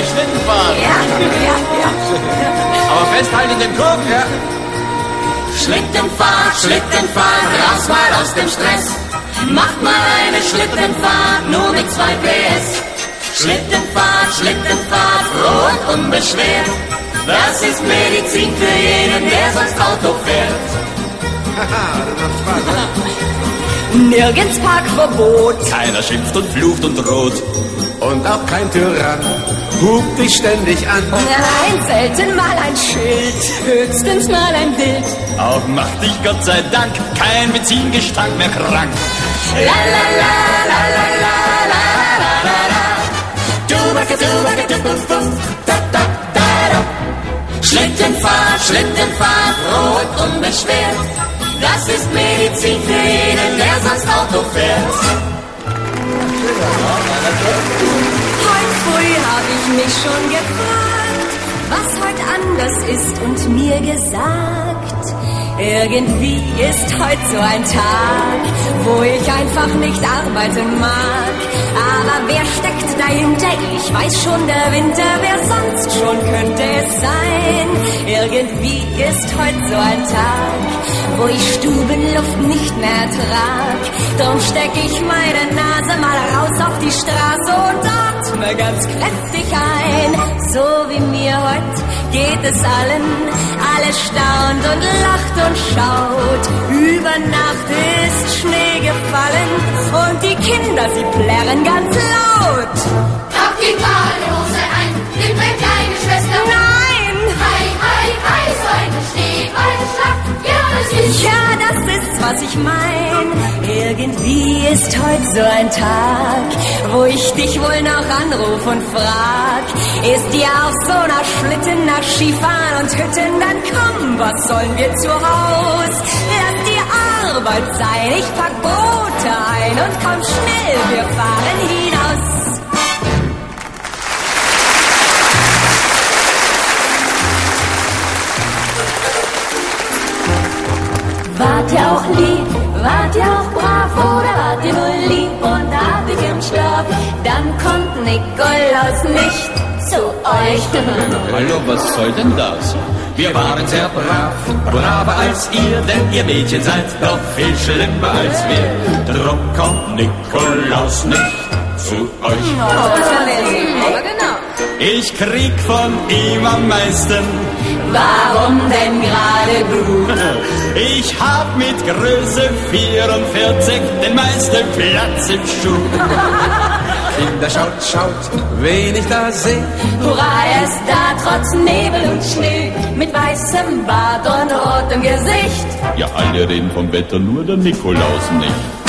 euch Schlitten fahren. Ja, ja, ja. Aber festhalten den Kurven. Ja. Schlittenfahrt, Schlittenfahrt, raus mal aus dem Stress. Macht mal eine Schlittenfahrt, nur mit zwei PS. Schlittenfahrt, Schlittenfahrt, froh und unbeschwert. Das ist Medizin für jeden, der sonst Auto fährt. Nirgends Parkverbot. Keiner schimpft und flucht und droht. Und auch kein Tyrann hupt dich ständig an. Nein, selten mal ein Schild, höchstens mal ein Bild. Auch macht dich Gott sei Dank kein Benzingestank mehr krank. La la la la la la la la la la. Du wacke, du wacke, du bum bum, da da da da. Schlittenfahrt, Schlittenfahrt, und unbeschwert. Das ist Medizin für jeden, der sonst Auto fährt. Heute früh hab ich mich schon gefragt, was heute anders ist und mir gesagt. Irgendwie ist heute so ein Tag, wo ich einfach nicht arbeiten mag. Aber wer steckt dahinter? Ich weiß schon der Winter, wer sonst schon könnte es sein? Irgendwie ist heute so ein Tag, wo ich Stubenluft nicht mehr trag. Drum steck ich meine Nase mal raus auf die Straße und atme ganz kräftig ein. So wie mir heute geht es allen, alles staunt und lacht und schaut. Über Nacht und die Kinder, sie plärren ganz laut. Pack die Badehose ein, nimm meine kleine Schwester. Nein! Hi, hi, hi, so eine Schneeballschlacht. Ja, das ist Ja, das ist, was ich mein. Irgendwie ist heute so ein Tag, wo ich dich wohl noch anruf und frag. Ist dir auf so einer Schlitten nach Skifahren und Hütten, dann komm, was sollen wir zu Haus? Lass die Arbeit sein, ich pack Brote ein und komm schnell, wir fahren hinaus. Wart ihr auch lieb, wart ihr auch brav oder wart ihr nur lieb und artig im Schlaf? Dann kommt Nikolaus nicht zu euch. Hallo, was soll denn das? Wir waren sehr brav, braver als ihr, denn ihr Mädchen seid doch viel schlimmer als wir. Drum kommt Nikolaus nicht zu euch. Aber genau. Ich krieg von ihm am meisten. Warum denn gerade du? Ich hab mit Größe 44 den meisten Platz im Schuh. Kinder, schaut, schaut, wen ich da seh. Hurra, er ist da trotz Nebel und Schnee, mit weißem Bart und rotem Gesicht. Ja, alle reden vom Wetter, nur der Nikolaus nicht.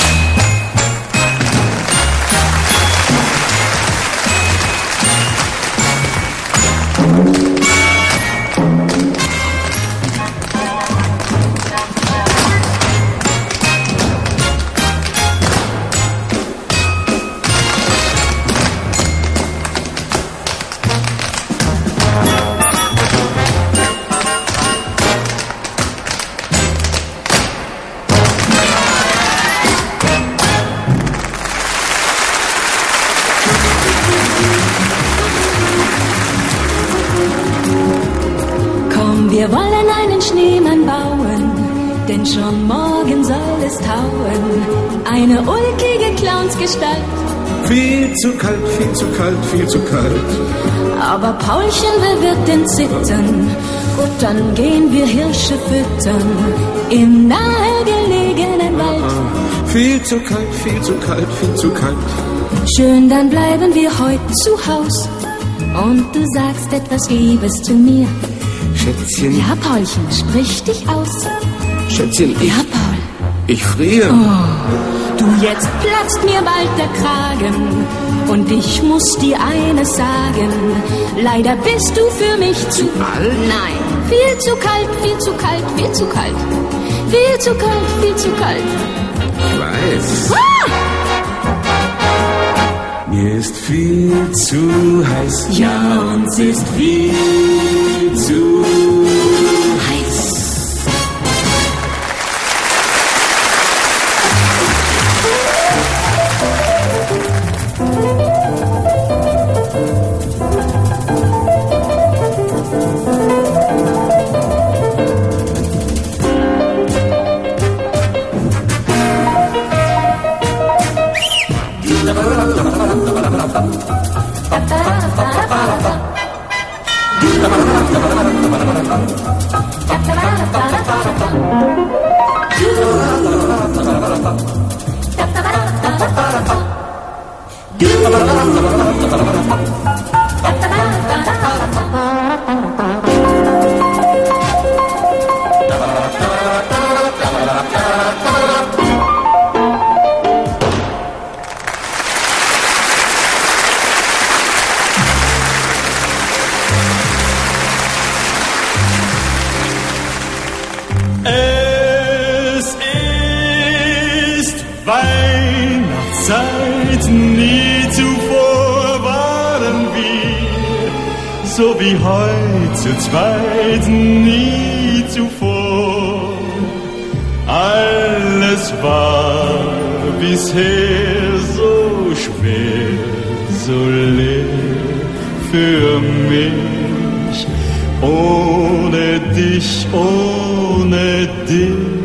Es tauen. Eine ulkige Clownsgestalt, Viel zu kalt, viel zu kalt, viel zu kalt. aber Paulchen, wer wird denn zittern? Gut, dann gehen wir Hirsche füttern im nahegelegenen Wald. Viel zu kalt, viel zu kalt, viel zu kalt. Schön, dann bleiben wir heute zu Haus. Und du sagst etwas Liebes zu mir. Schätzchen, Ja, Paulchen, sprich dich aus. Schätzchen, ich, Ja, Paul. Ich friere. Du, jetzt platzt mir bald der Kragen und ich muss dir eines sagen. Leider bist du für mich zu alt? Nein, viel zu kalt, viel zu kalt, viel zu kalt. Viel zu kalt, viel zu kalt. Ich weiß. Ah! Mir ist viel zu heiß. Ja, uns ist viel zu heiß. Weihnachtszeit, nie zuvor waren wir so wie heute zu zweit, nie zuvor. Alles war bisher so schwer, so leer für mich. Ohne dich, ohne dich.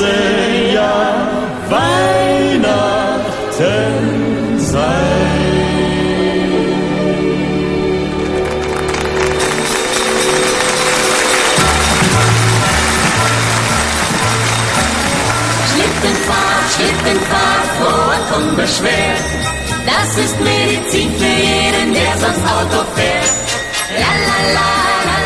Ganze Jahr Weihnachten sein. Schlittenfahrt, Schlittenfahrt, froh und unbeschwert. Das ist Medizin für jeden, der sonst Auto fährt. La la la la